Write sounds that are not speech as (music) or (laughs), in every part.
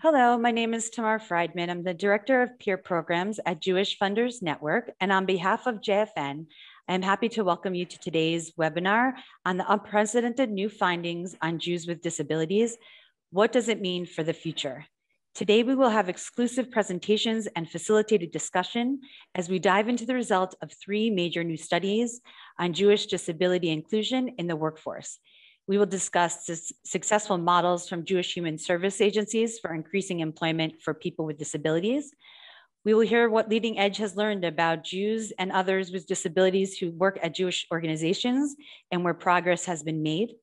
Hello, my name is Tamar Friedman. I'm the Director of Peer Programs at Jewish Funders Network. And on behalf of JFN, I'm happy to welcome you to today's webinar on the unprecedented new findings on Jews with disabilities. What does it mean for the future? Today, we will have exclusive presentations and facilitated discussion as we dive into the results of three major new studies on Jewish disability inclusion in the workforce. We will discuss successful models from Jewish human service agencies for increasing employment for people with disabilities. We will hear what Leading Edge has learned about Jews and others with disabilities who work at Jewish organizations and where progress has been made.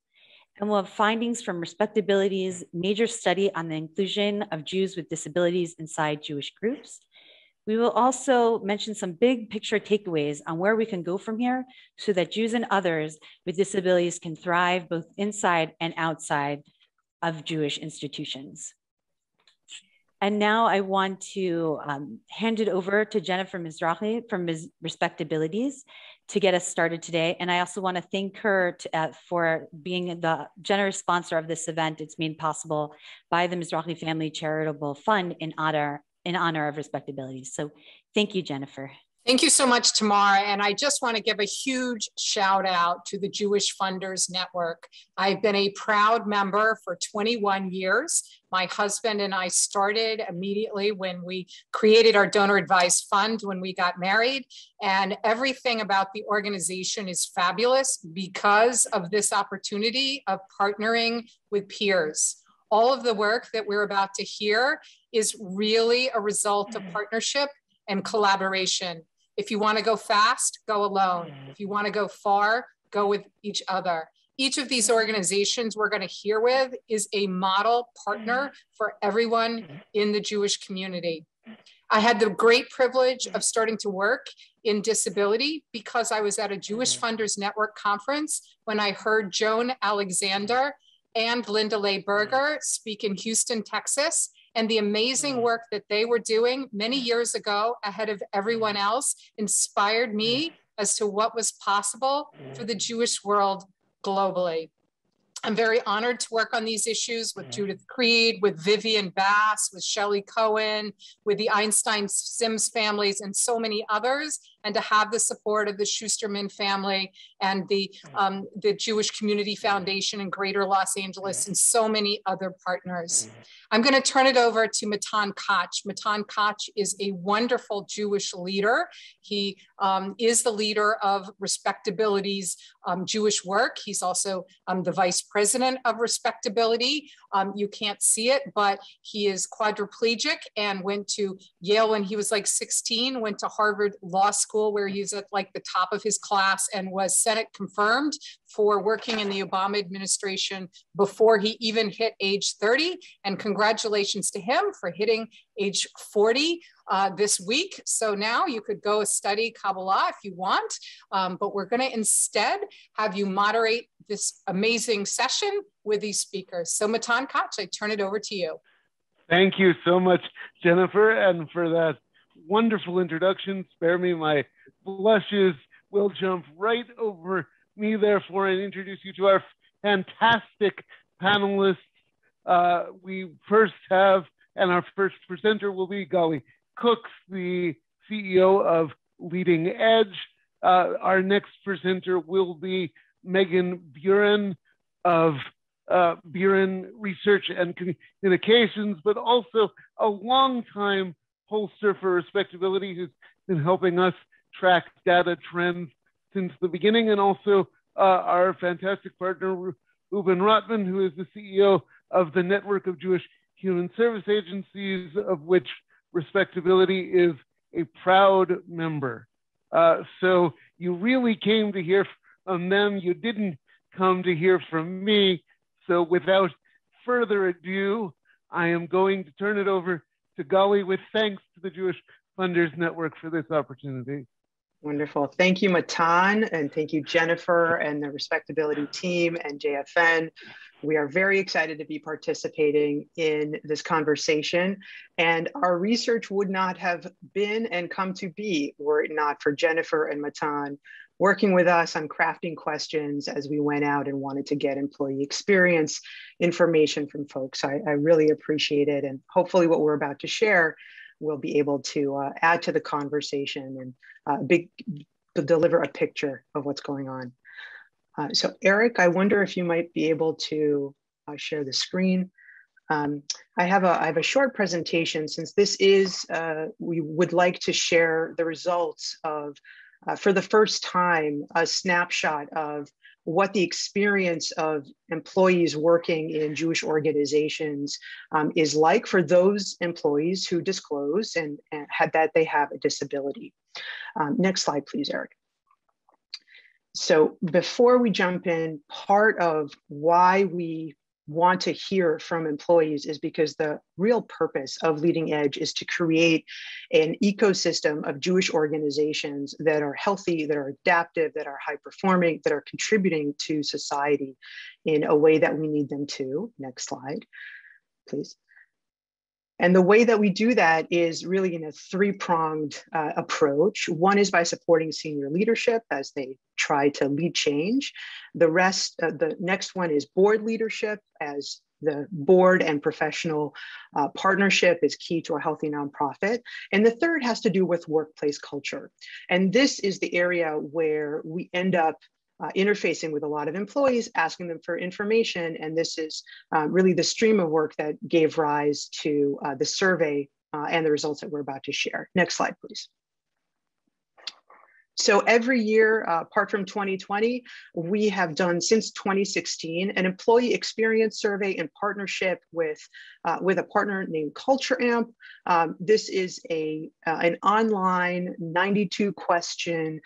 And we'll have findings from Respectability's major study on the inclusion of Jews with disabilities inside Jewish groups. We will also mention some big picture takeaways on where we can go from here so that Jews and others with disabilities can thrive both inside and outside of Jewish institutions. And now I want to um, hand it over to Jennifer Mizrahi from Respectabilities to get us started today. And I also want to thank her to, uh, for being the generous sponsor of this event. It's made possible by the Mizrahi Family Charitable Fund in honor, in honor of respectability. So thank you, Jennifer. Thank you so much, Tamara. And I just want to give a huge shout out to the Jewish Funders Network. I've been a proud member for 21 years. My husband and I started immediately when we created our donor advised fund when we got married. And everything about the organization is fabulous because of this opportunity of partnering with peers all of the work that we're about to hear is really a result of mm. partnership and collaboration. If you want to go fast, go alone. Mm-hmm. If you want to go far, go with each other. Each of these mm. organizations we're going to hear with is a model partner mm. for everyone in the Jewish community. I had the great privilege of starting to work in disability because I was at a Jewish Funders Network conference when I heard Joan Alexander and Linda Lay Berger speak in Houston, Texas and the amazing mm. work that they were doing many mm. years ago ahead of everyone mm. else inspired me as to what was possible for the Jewish world globally. I'm very honored to work on these issues with Judith Creed, with Vivian Bass, with Shelley Cohen, with the Einstein Sims families, and so many others, and to have the support of the Schusterman family and the, um, the Jewish Community Foundation in Greater Los Angeles, and so many other partners. I'm going to turn it over to Matan Koch. Matan Koch is a wonderful Jewish leader. He um, is the leader of Respectability's um, Jewish work. He's also um, the vice president of Respectability. Um, you can't see it, but he is quadriplegic and went to Yale when he was like 16, went to Harvard Law School where he's at like the top of his class and was Senate confirmed for working in the Obama administration before he even hit age 30. And congratulations to him for hitting age 40 uh, this week. So now you could go study Kabbalah if you want, um, but we're going to instead have you moderate this amazing session with these speakers. So Matan Koch, I turn it over to you. Thank you so much, Jennifer, and for that wonderful introduction. Spare me my blushes. We'll jump right over me, therefore, and introduce you to our fantastic panelists. Uh, we first have, and our first presenter will be Gali Cooks, the CEO of Leading Edge. Uh, our next presenter will be Meagan Buren of uh, Buren Research and Communications, but also a longtime pollster for respectability who's been helping us track data trends since the beginning, and also uh, our fantastic partner, Reuben Rotman, who is the CEO of the Network of Jewish Human Service Agencies, of which Respectability is a proud member. Uh, so you really came to hear from them. You didn't come to hear from me. So without further ado, I am going to turn it over to Gali with thanks to the Jewish Funders Network for this opportunity. Wonderful. Thank you, Matan, and thank you, Jennifer, and the Respectability team and JFN. We are very excited to be participating in this conversation. And our research would not have been and come to be were it not for Jennifer and Matan working with us on crafting questions as we went out and wanted to get employee experience information from folks. I, I really appreciate it. And hopefully what we're about to share will be able to uh, add to the conversation and uh, big, deliver a picture of what's going on. Uh, so Eric, I wonder if you might be able to uh, share the screen. Um, I have a I have a short presentation since this is uh, we would like to share the results of uh, for the first time a snapshot of what the experience of employees working in Jewish organizations um, is like for those employees who disclose and, and had that they have a disability. Um, next slide, please, Eric. So before we jump in, part of why we want to hear from employees is because the real purpose of Leading Edge is to create an ecosystem of Jewish organizations that are healthy, that are adaptive, that are high performing, that are contributing to society in a way that we need them to. Next slide, please. And the way that we do that is really in a three pronged uh, approach. One is by supporting senior leadership as they try to lead change. The rest, uh, the next one is board leadership as the board and professional uh, partnership is key to a healthy nonprofit. And the third has to do with workplace culture. And this is the area where we end up uh, interfacing with a lot of employees, asking them for information. And this is um, really the stream of work that gave rise to uh, the survey uh, and the results that we're about to share. Next slide, please. So every year, uh, apart from 2020, we have done since 2016 an employee experience survey in partnership with, uh, with a partner named Culture Amp. Um, this is a, uh, an online 92 question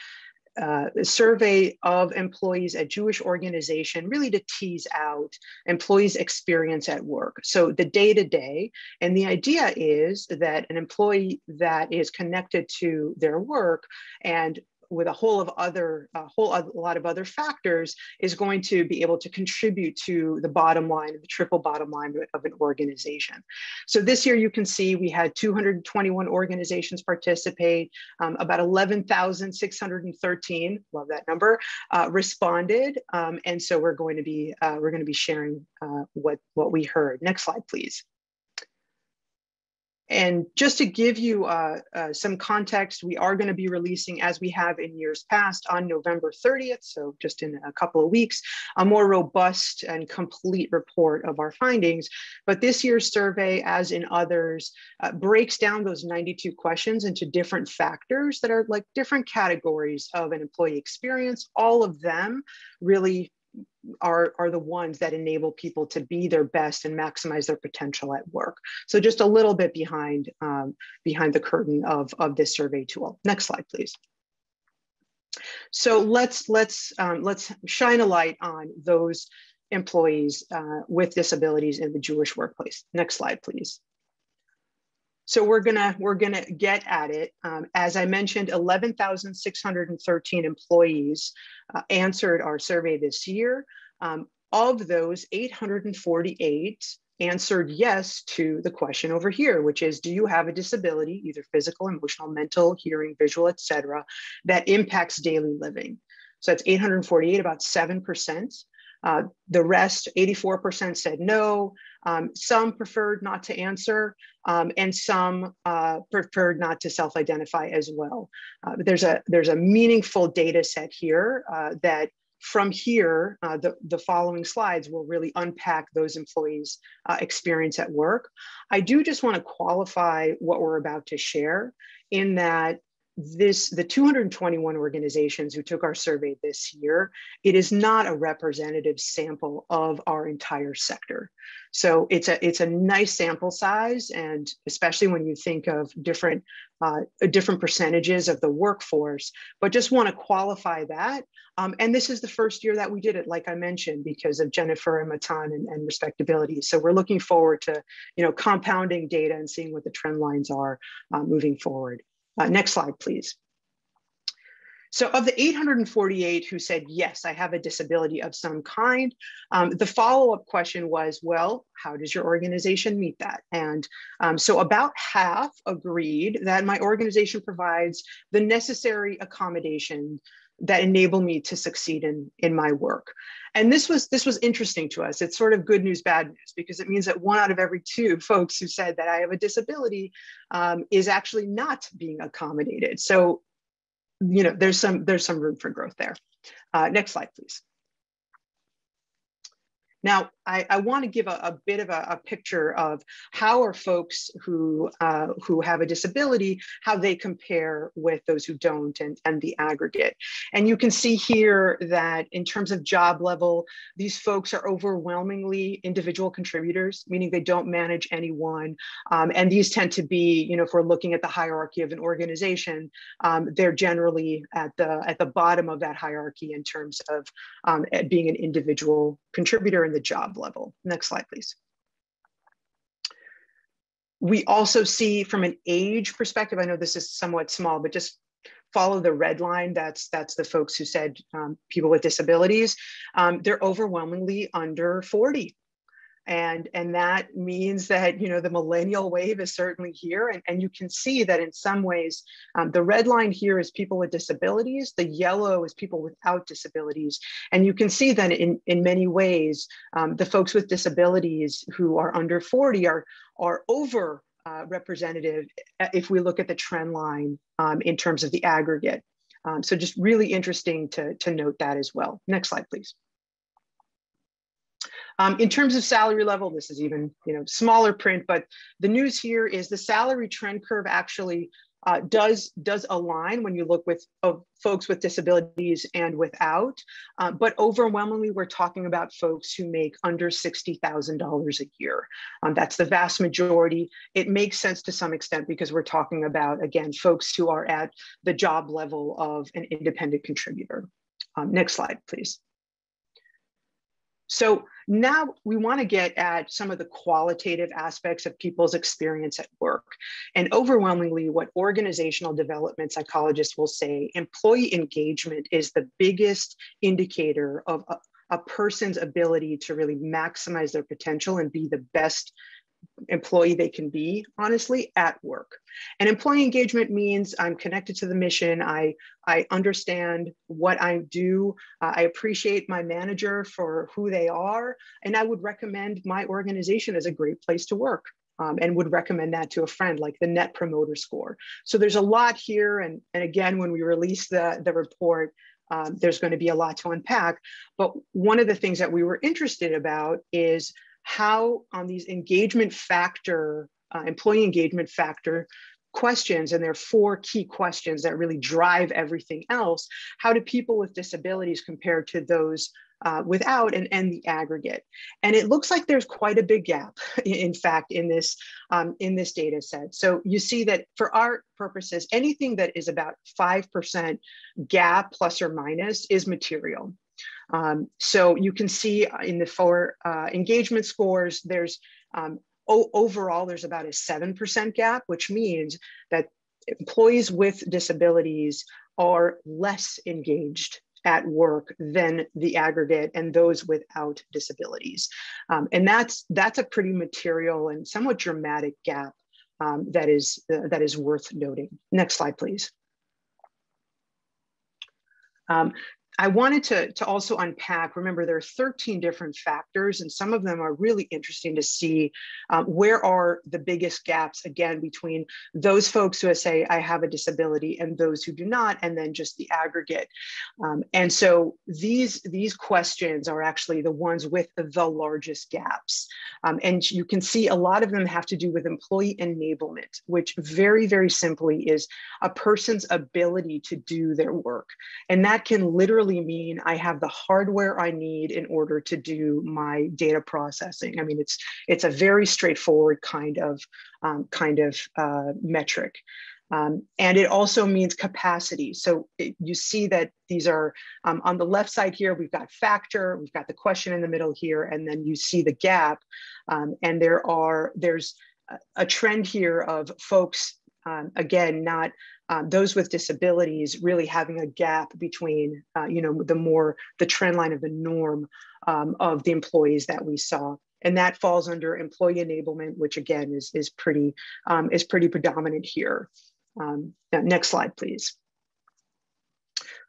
uh, survey of employees at Jewish organization really to tease out employees' experience at work. So the day to day, and the idea is that an employee that is connected to their work and with a whole of other a whole a lot of other factors is going to be able to contribute to the bottom line the triple bottom line of an organization. So this year you can see we had 221 organizations participate. Um, about 11613 love that number uh, responded. Um, and so we're going to be uh, we're going to be sharing uh, what what we heard. Next slide please and just to give you uh, uh, some context, we are going to be releasing, as we have in years past, on November 30th, so just in a couple of weeks, a more robust and complete report of our findings. But this year's survey, as in others, uh, breaks down those 92 questions into different factors that are like different categories of an employee experience. All of them really are, are the ones that enable people to be their best and maximize their potential at work. So just a little bit behind, um, behind the curtain of, of this survey tool. Next slide, please. So let's, let's, um, let's shine a light on those employees uh, with disabilities in the Jewish workplace. Next slide, please. So we're gonna we're gonna get at it. Um, as I mentioned, 11,613 employees uh, answered our survey this year. Um, of those, 848 answered yes to the question over here, which is, do you have a disability, either physical, emotional, mental, hearing, visual, etc., that impacts daily living? So that's 848, about 7%. Uh, the rest, 84% said no. Um, some preferred not to answer, um, and some uh, preferred not to self-identify as well. Uh, there's a there's a meaningful data set here uh, that from here, uh, the, the following slides will really unpack those employees' uh, experience at work. I do just want to qualify what we're about to share in that this the 221 organizations who took our survey this year it is not a representative sample of our entire sector. So it's a it's a nice sample size and especially when you think of different uh, different percentages of the workforce but just want to qualify that. Um, and this is the first year that we did it like i mentioned because of jennifer and matan and, and respectability. So we're looking forward to you know compounding data and seeing what the trend lines are uh, moving forward uh, next slide, please. So of the 848 who said, yes, I have a disability of some kind, um, the follow-up question was, well, how does your organization meet that? And um, so about half agreed that my organization provides the necessary accommodation that enable me to succeed in in my work. And this was this was interesting to us. It's sort of good news bad news because it means that one out of every two (laughs) folks who said that i have a disability um, is actually not being accommodated. So you know there's some there's some room for growth there. Uh, next slide please. Now, I, I want to give a, a bit of a, a, picture of how are folks who uh, who have a disability, how they compare with those who don't and, and the aggregate. And you can see here that in terms of job level, these folks are overwhelmingly individual contributors, meaning they don't manage anyone. Um, and these tend to be, you know, if we're looking at the hierarchy of an organization, um, they're generally at the at the bottom of that hierarchy in terms of um, being an individual contributor in the job level. Next slide, please. We also see from an age perspective, I know this is somewhat small, but just follow the red line. That's that's the folks who said um, people with disabilities. Um, they're overwhelmingly under 40 and and that means that you know the millennial wave is certainly here and, and you can see that in some ways um, the red line here is people with disabilities the yellow is people without disabilities. And you can see that in in many ways um, the folks with disabilities who are under 40 are are over uh, representative uh, if we look at the trend line um, in terms of the aggregate. Um, so just really interesting to, to note that as well. Next slide please um, in terms of salary level, this is even you know smaller print, but the news here is the salary trend curve actually uh, does does align when you look with uh, folks with disabilities and without, uh, but overwhelmingly we're talking about folks who make under sixty thousand dollars a year. Um, that's the vast majority. It makes sense to some extent because we're talking about again folks who are at the job level of an independent contributor. Um, next slide, please. So now we want to get at some of the qualitative aspects of people's experience at work. And overwhelmingly, what organizational development psychologists will say, employee engagement is the biggest indicator of a, a person's ability to really maximize their potential and be the best employee they can be, honestly, at work. And employee engagement means I'm connected to the mission. I, I understand what I do. Uh, I appreciate my manager for who they are. And I would recommend my organization as a great place to work. Um, and would recommend that to a friend like the net promoter score so there's a lot here and, and again when we release the, the report um, there's going to be a lot to unpack but one of the things that we were interested about is how on these engagement factor, uh, employee engagement factor questions, and there are four key questions that really drive everything else. How do people with disabilities compare to those uh, without and, and the aggregate. And it looks like there's quite a big gap, (laughs) in fact, in this, um, in this data set. So you see that for our purposes, anything that is about 5% gap plus or minus is material. Um, so you can see in the four uh, engagement scores, there's um, overall, there's about a 7% gap, which means that employees with disabilities are less engaged at work than the aggregate and those without disabilities. Um, and that's, that's a pretty material and somewhat dramatic gap um, that, is, uh, that is worth noting. Next slide, please. Um, I wanted to, to also unpack, remember there are 13 different factors and some of them are really interesting to see um, where are the biggest gaps again between those folks who say I have a disability and those who do not, and then just the aggregate. Um, and so these, these questions are actually the ones with the largest gaps. Um, and you can see a lot of them have to do with employee enablement, which very, very simply is a person's ability to do their work. And that can literally literally mean I have the hardware I need in order to do my data processing. I mean, it's it's a very straightforward kind of um, kind of uh, metric. Um, and it also means capacity. So it, you see that these are um, on the left side here, we've got factor, we've got the question in the middle here, and then you see the gap. Um, and there are, there's a trend here of folks, um, again, not um, those with disabilities really having a gap between, uh, you know, the more the trend line of the norm um, of the employees that we saw. And that falls under employee enablement, which again is, is, pretty, um, is pretty predominant here. Um, next slide, please.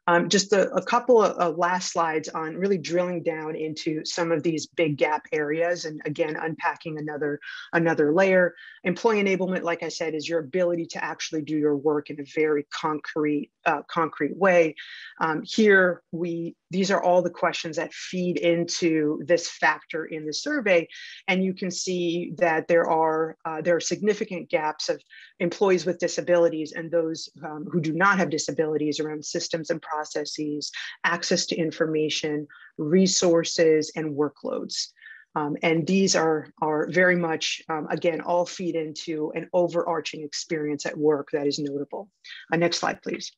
Um, just a, a couple of, of, last slides on really drilling down into some of these big gap areas and again unpacking another another layer. Employee enablement, like I said, is your ability to actually do your work in a very concrete uh, concrete way. Um, here we these are all the questions that feed into this factor in the survey, and you can see that there are uh, there are significant gaps of employees with disabilities and those um, who do not have disabilities around systems and processes, access to information, resources, and workloads. Um, and these are, are very much, um, again, all feed into an overarching experience at work that is notable. Uh, next slide, please.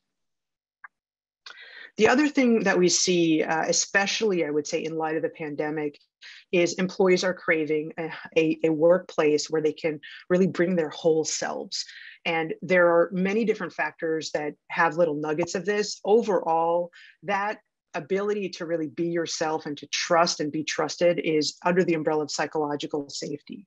The other thing that we see, uh, especially I would say in light of the pandemic, is employees are craving a, a, a, workplace where they can really bring their whole selves. And there are many different factors that have little nuggets of this. Overall, that ability to really be yourself and to trust and be trusted is under the umbrella of psychological safety.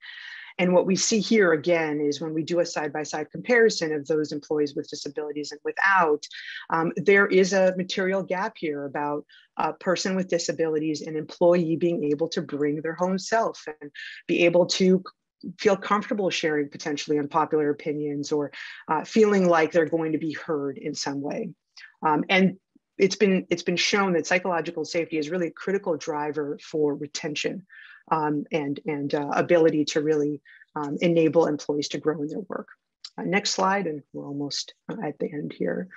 And what we see here again is when we do a side by side comparison of those employees with disabilities and without, um, there is a material gap here about a person with disabilities, an employee being able to bring their home self and be able to feel comfortable sharing potentially unpopular opinions or uh, feeling like they're going to be heard in some way. Um, and it's been it's been shown that psychological safety is really a critical driver for retention um, and and uh, ability to really um, enable employees to grow in their work. Uh, next slide, and we're almost uh, at the end here.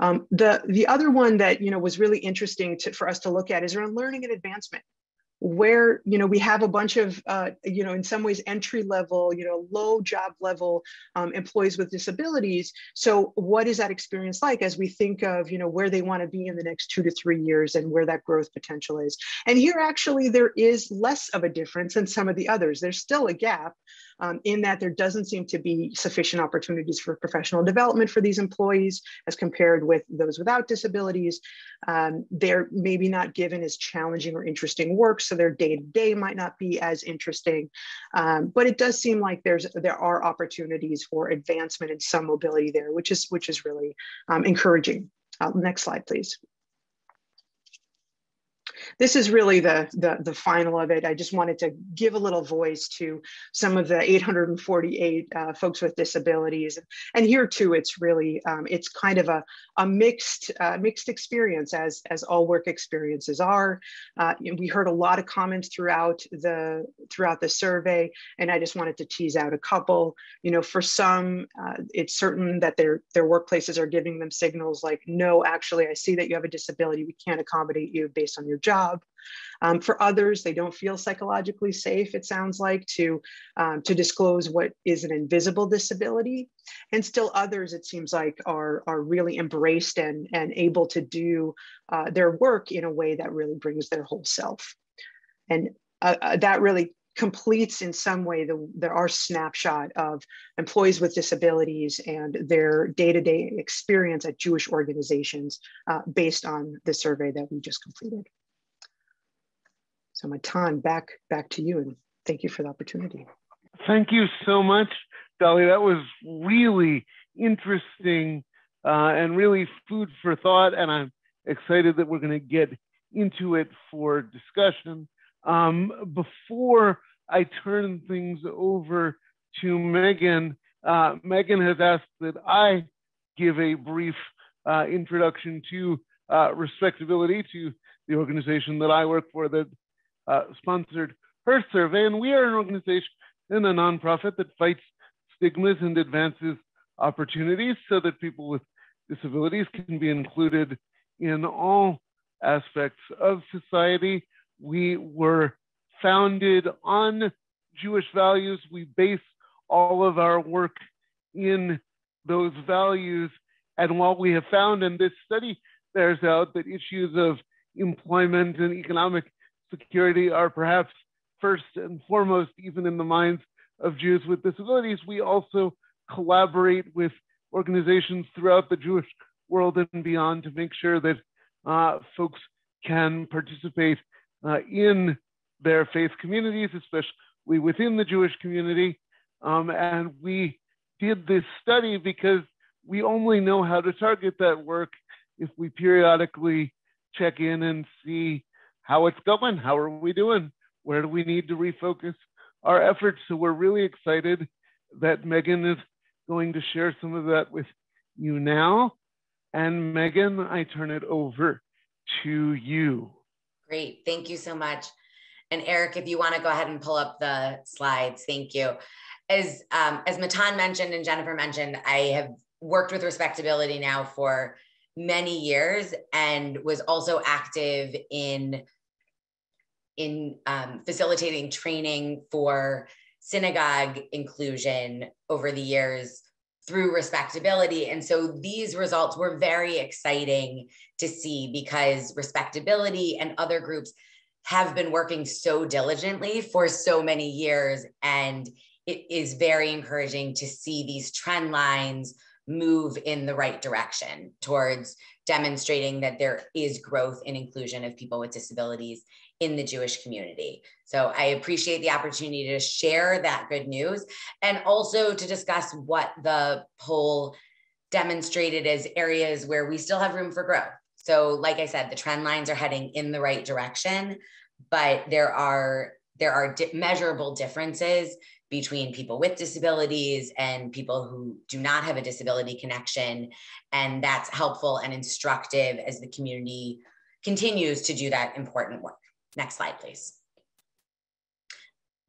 Um, the the other one that you know was really interesting to, for us to look at is around learning and advancement where you know we have a bunch of uh, you know in some ways entry level you know low job level um, employees with disabilities. So what is that experience like as we think of you know where they want to be in the next two to three years and where that growth potential is? And here actually there is less of a difference than some of the others. There's still a gap um, in that there doesn't seem to be sufficient opportunities for professional development for these employees as compared with those without disabilities. Um, they're maybe not given as challenging or interesting work, so their day to day might not be as interesting. Um, but it does seem like there's there are opportunities for advancement and some mobility there, which is which is really um, encouraging. Uh, next slide, please this is really the, the, the final of it. I just wanted to give a little voice to some of the 848 uh, folks with disabilities. And here too, it's really, um, it's kind of a, a mixed, uh, mixed experience as, as all work experiences are. Uh, we heard a lot of comments throughout the, throughout the survey, and I just wanted to tease out a couple. You know, for some, uh, it's certain that their, their workplaces are giving them signals like, no, actually, I see that you have a disability. We can't accommodate you based on your job. Um, for others, they don't feel psychologically safe, it sounds like, to, um, to disclose what is an invisible disability. And still others, it seems like, are, are really embraced and, and able to do uh, their work in a way that really brings their whole self. And uh, uh, that really completes in some way the, the our snapshot of employees with disabilities and their day-to-day experience at Jewish organizations uh, based on the survey that we just completed. So Matan, back back to you, and thank you for the opportunity. Thank you so much, Gali. That was really interesting uh, and really food for thought, and I'm excited that we're going to get into it for discussion. Um, before I turn things over to Meagan, uh, Meagan has asked that I give a brief uh, introduction to uh, respectability to the organization that I work for that uh, sponsored her survey. And we are an organization and a nonprofit that fights stigmas and advances opportunities so that people with disabilities can be included in all aspects of society. We were founded on Jewish values. We base all of our work in those values. And while we have found, and this study bears out, that issues of employment and economic security are perhaps first and foremost, even in the minds of Jews with disabilities. We also collaborate with organizations throughout the Jewish world and beyond to make sure that uh, folks can participate uh, in their faith communities, especially within the Jewish community. Um, and we did this study because we only know how to target that work if we periodically check in and see how it's going, how are we doing, where do we need to refocus our efforts. So we're really excited that Meagan is going to share some of that with you now. And Meagan, I turn it over to you. Great. Thank you so much. And Eric, if you want to go ahead and pull up the slides, thank you. As um, as Matan mentioned and Jennifer mentioned, I have worked with respectability now for many years and was also active in in um, facilitating training for synagogue inclusion over the years through respectability. And so these results were very exciting to see because respectability and other groups have been working so diligently for so many years. And it is very encouraging to see these trend lines move in the right direction towards demonstrating that there is growth in inclusion of people with disabilities in the Jewish community. So I appreciate the opportunity to share that good news and also to discuss what the poll demonstrated as areas where we still have room for growth. So like I said, the trend lines are heading in the right direction, but there are there are di- measurable differences between people with disabilities and people who do not have a disability connection and that's helpful and instructive as the community continues to do that important work. Next slide, please.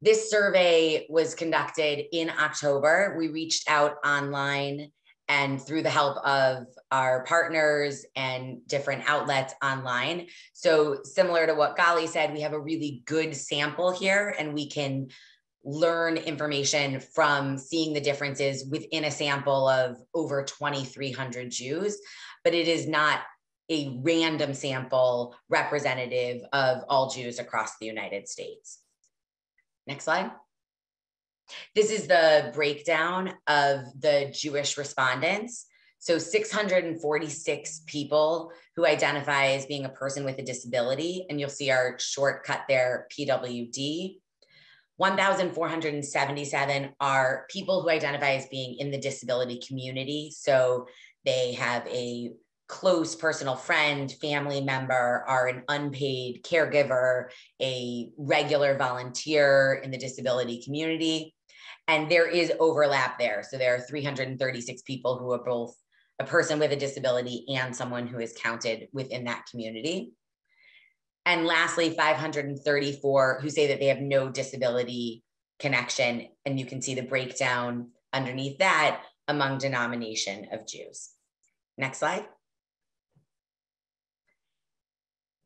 This survey was conducted in October. We reached out online and through the help of our partners and different outlets online. So, similar to what Gali said, we have a really good sample here and we can learn information from seeing the differences within a sample of over 2,300 Jews, but it is not a random sample representative of all Jews across the United States. Next slide. This is the breakdown of the Jewish respondents. So 646 people who identify as being a person with a disability, and you'll see our shortcut there, PWD. 1,477 are people who identify as being in the disability community. So they have a close personal friend, family member, are an unpaid caregiver, a regular volunteer in the disability community. And there is overlap there. So there are 336 people who are both a person with a disability and someone who is counted within that community. And lastly, 534 who say that they have no disability connection. And you can see the breakdown underneath that among denomination of Jews. Next slide.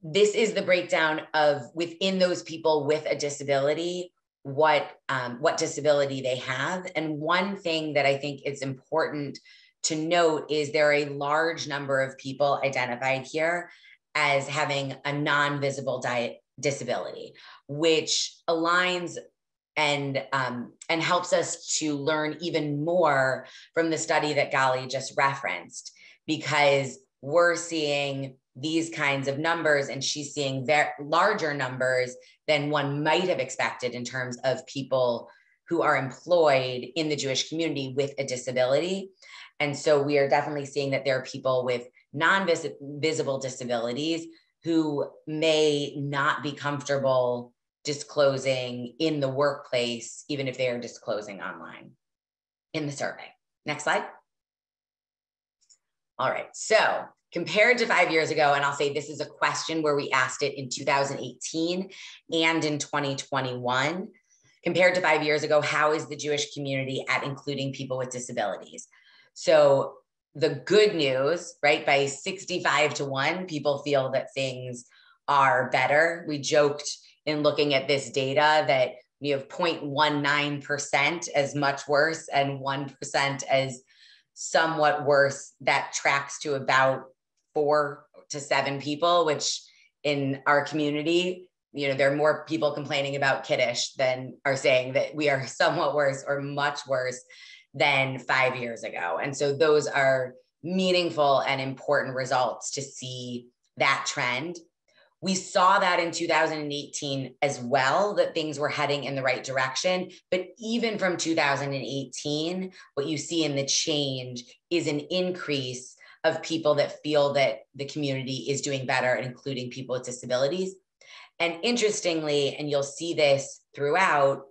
This is the breakdown of within those people with a disability what um, what disability they have. And one thing that i think is important to note is there are a large number of people identified here as having a non-visible diet disability which aligns and um, and helps us to learn even more from the study that gali just referenced because we're seeing these kinds of numbers and she's seeing very larger numbers than one might have expected in terms of people who are employed in the Jewish community with a disability. And so we are definitely seeing that there are people with non-visible disabilities who may not be comfortable disclosing in the workplace, even if they are disclosing online in the survey. Next slide. All right, so compared to five years ago, and I'll say this is a question where we asked it in 2018 and in 2021. Compared to five years ago, how is the Jewish community at including people with disabilities? So the good news, right, by 65 to 1, people feel that things are better. We joked in looking at this data that we have 0.19% as much worse and 1% as somewhat worse. That tracks to about four to seven people, which in our community, you know, there are more people complaining about kiddush than are saying that we are (laughs) somewhat worse or much worse than five years ago. And so those are meaningful and important results to see that trend. We saw that in 2018 as well, that things were heading in the right direction. But even from 2018, what you see in the change is an increase of people that feel that the community is doing better, including people with disabilities. And interestingly, and you'll see this throughout,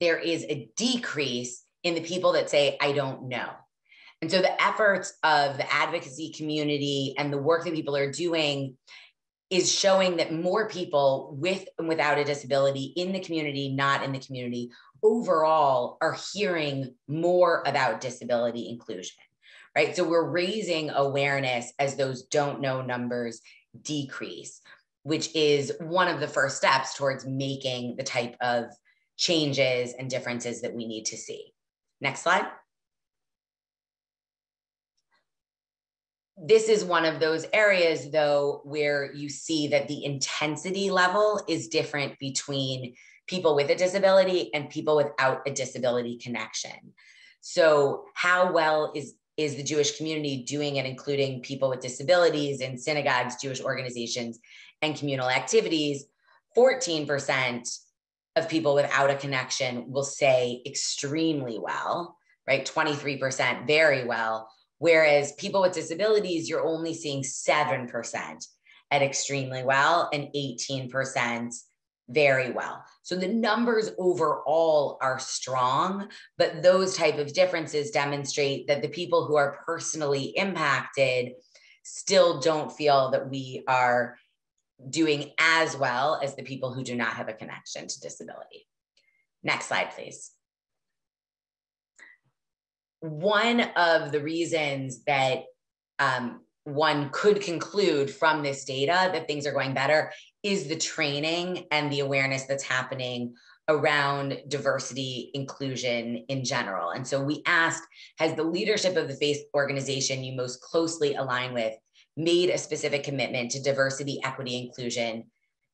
there is a decrease in the people that say, I don't know. And so the efforts of the advocacy community and the work that people are doing is showing that more people with and without a disability in the community, not in the community, overall are hearing more about disability inclusion, right? So we're raising awareness as those don't know numbers decrease, which is one of the first steps towards making the type of changes and differences that we need to see. Next slide. This is one of those areas, though, where you see that the intensity level is different between people with a disability and people without a disability connection. So, how well is is the Jewish community doing it, including people with disabilities in synagogues, Jewish organizations, and communal activities? 14% of people without a connection will say extremely well, right? 23% very well. Whereas people with disabilities, you're only seeing 7% at extremely well and 18% very well. So the numbers overall are strong, but those type of differences demonstrate that the people who are personally impacted still don't feel that we are doing as well as the people who do not have a connection to disability. Next slide, please. One of the reasons that um, one could conclude from this data that things are going better is the training and the awareness that's happening around diversity inclusion in general. And so we asked Has the leadership of the faith organization you most closely align with made a specific commitment to diversity, equity, inclusion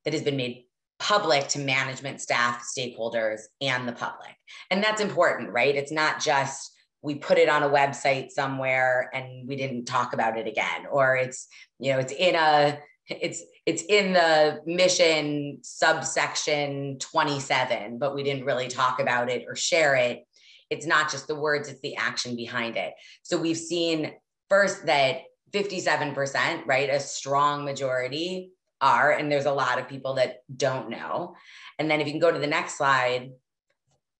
that has been made public to management staff, stakeholders, and the public. And that's important, right? It's not just we put it on a website somewhere and we didn't talk about it again, or it's, you know, it's in a it's it's in the mission subsection 27 but we didn't really talk about it or share it it's not just the words it's the action behind it so we've seen first that 57%, right? A strong majority are, and there's a lot of people that don't know. And then if you can go to the next slide,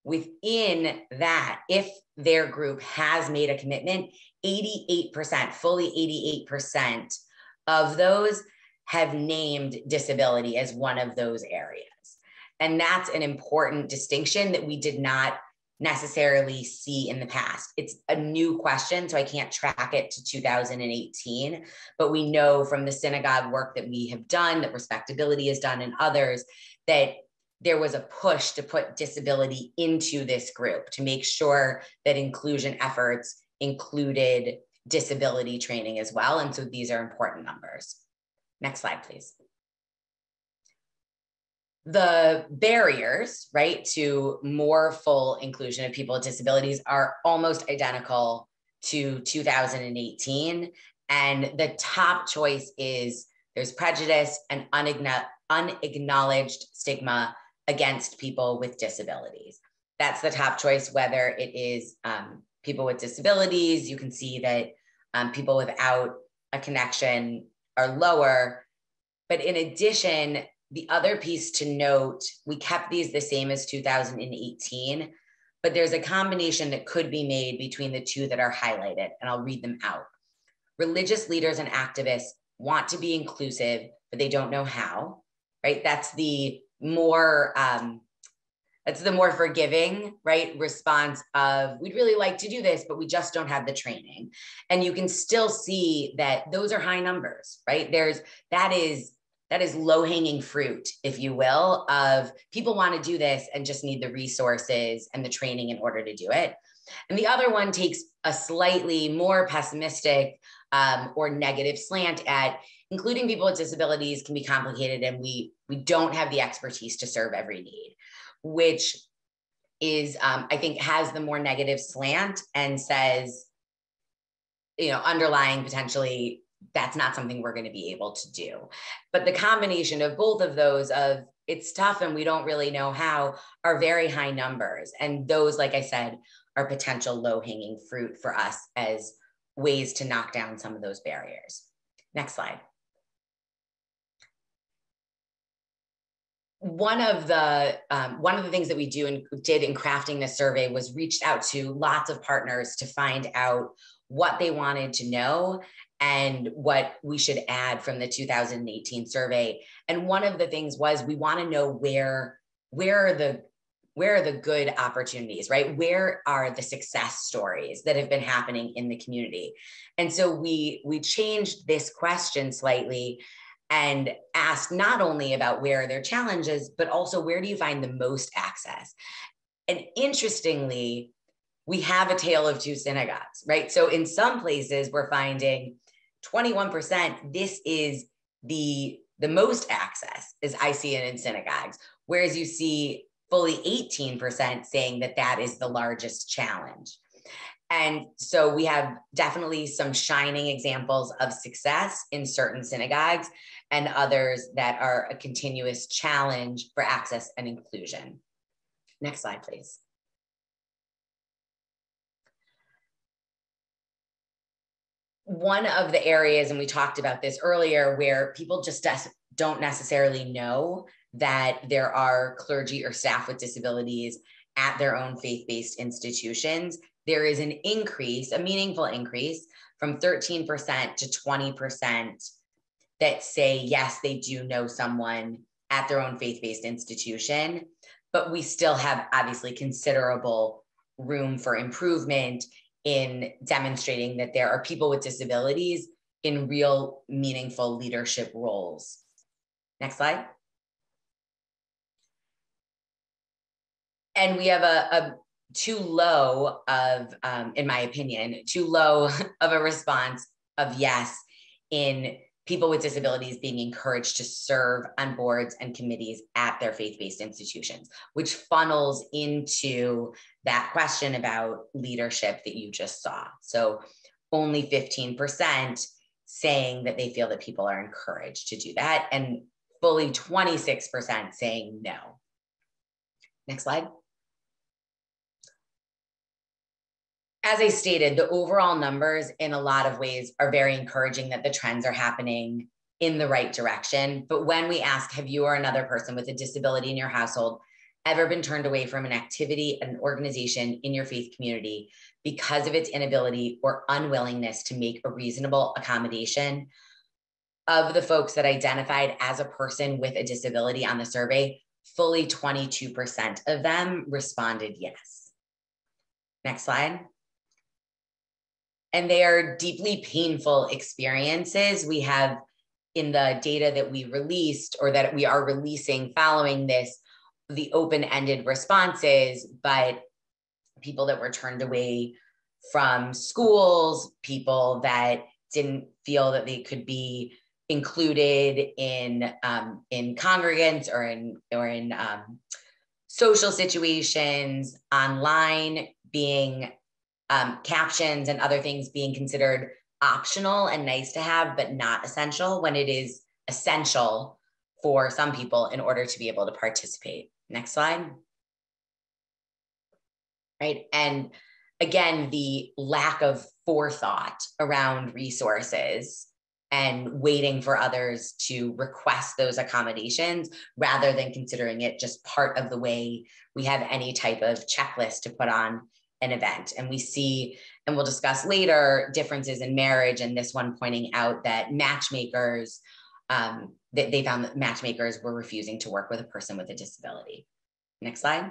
within that, if their group has made a commitment, 88%, fully 88% of those have named disability as one of those areas. And that's an important distinction that we did not necessarily see in the past. It's a new question, so I can't track it to 2018. But we know from the synagogue work that we have done, that respectability has done, and others, that there was a push to put disability into this group to make sure that inclusion efforts included disability training as well. And so these are important numbers. Next slide, please the barriers, right, to more full inclusion of people with disabilities are almost identical to 2018. And the top choice is there's prejudice and unacknowledged stigma against people with disabilities. That's the top choice, whether it is um, people with disabilities. You can see that um, people without a connection are lower. But in addition, the other piece to note, we kept these the same as 2018, but there's a combination that could be made between the two that are highlighted, and I'll read them out. Religious leaders and activists want to be inclusive, but they don't know how, right? That's the more, um, that's the more forgiving, right? Response of we'd really like to do this, but we just don't have the training. And you can still see that those are high numbers, right? There's that is that is low hanging fruit, if you will, of people want to do this and just need the resources and the training in order to do it. And the other one takes a slightly more pessimistic um, or negative slant at including people with disabilities can be complicated and we we don't have the expertise to serve every need, which is um, I think has the more negative slant and says, you know, underlying potentially that's not something we're going to be able to do. But the combination of both of those of it's tough and we don't really know how are very high numbers. And those, like I said, are potential low hanging fruit for us as ways to knock down some of those barriers. Next slide. One of the um, one of the things that we do and did in crafting this survey was reached out to lots of partners to find out what they wanted to know and what we should add from the 2018 survey. And one of the things was we want to know where where are the where are the good opportunities right? Where are the success stories that have been happening in the community? And so we we changed this question slightly and ask not only about where are their challenges, but also where do you find the most access? And interestingly, we have a tale of two synagogues, right? So in some places, we're finding 21%, this is the, the most access as I see it in synagogues, whereas you see fully 18% saying that that is the largest challenge. And so we have definitely some shining examples of success in certain synagogues and others that are a continuous challenge for access and inclusion. Next slide, please. One of the areas, and we talked about this earlier, where people just don't necessarily know that there are clergy or staff with disabilities at their own faith based institutions, there is an increase, a meaningful increase from 13% to 20% that say, yes, they do know someone at their own faith based institution, but we still have obviously considerable room for improvement in demonstrating that there are people with disabilities in real meaningful leadership roles. Next slide. And we have a, a too low of, um, in my opinion, too low (laughs) of a response of yes in people with disabilities being encouraged to serve on boards and committees at their faith-based institutions, which funnels into that question about leadership that you just saw. So only 15% saying that they feel that people are encouraged to do that and fully 26% saying no. Next slide. As I stated, the overall numbers in a lot of ways are very encouraging that the trends are happening in the right direction. But when we ask, have you or another person with a disability in your household ever been turned away from an activity, an organization in your faith community because of its inability or unwillingness to make a reasonable accommodation? Of the folks that identified as a person with a disability on the survey, fully 22% of them responded yes. Next slide and they are deeply painful experiences. We have in the data that we released or that we are releasing following this, the open ended responses, but people that were turned away from schools, people that didn't feel that they could be included in um, in congregants or in or in um, social situations online being um, captions and other things being considered optional and nice to have, but not essential when it is essential for some people in order to be able to participate. Next slide. Right. And again, the lack of forethought around resources and waiting for others to request those accommodations rather than considering it just part of the way we have any type of checklist to put on an event. And we see, and we'll discuss later, differences in marriage. And this one pointing out that matchmakers, um, that they found that matchmakers were refusing to work with a person with a disability. Next slide.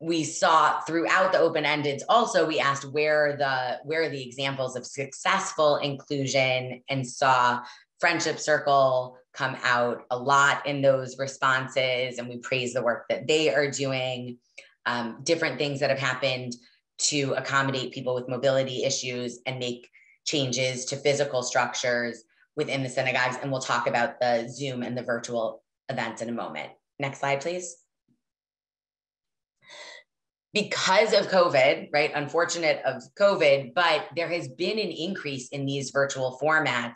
We saw throughout the open endeds also we asked where the where are the examples of successful inclusion and saw friendship circle come out a lot in those responses and we praise the work that they are doing um, different things that have happened to accommodate people with mobility issues and make changes to physical structures within the synagogues. And we'll talk about the Zoom and the virtual events in a moment. Next slide, please. Because of COVID, right? Unfortunate of COVID, but there has been an increase in these virtual formats.